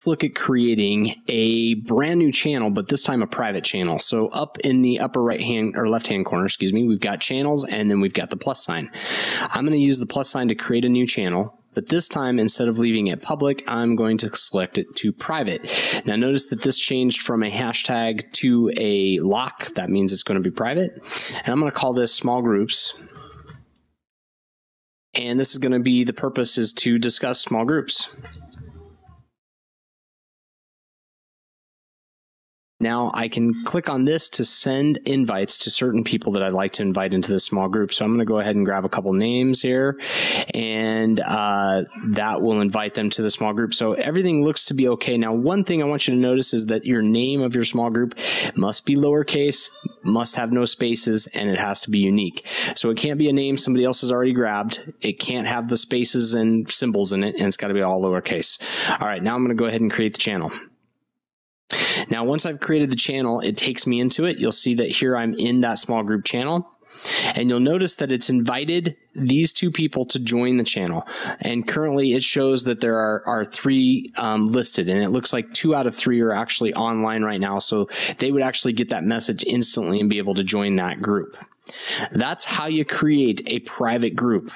Let's look at creating a brand new channel, but this time a private channel. So up in the upper right hand or left hand corner, excuse me, we've got channels and then we've got the plus sign. I'm going to use the plus sign to create a new channel. But this time, instead of leaving it public, I'm going to select it to private. Now notice that this changed from a hashtag to a lock. That means it's going to be private. And I'm going to call this small groups. And this is going to be, the purpose is to discuss small groups. Now I can click on this to send invites to certain people that I'd like to invite into this small group. So I'm going to go ahead and grab a couple names here and uh, that will invite them to the small group. So everything looks to be okay. Now, one thing I want you to notice is that your name of your small group must be lowercase, must have no spaces, and it has to be unique. So it can't be a name somebody else has already grabbed. It can't have the spaces and symbols in it, and it's got to be all lowercase. All right, now I'm going to go ahead and create the channel. Now, once I've created the channel, it takes me into it. You'll see that here I'm in that small group channel. And you'll notice that it's invited these two people to join the channel. And currently it shows that there are, are three um, listed and it looks like two out of three are actually online right now. So they would actually get that message instantly and be able to join that group. That's how you create a private group.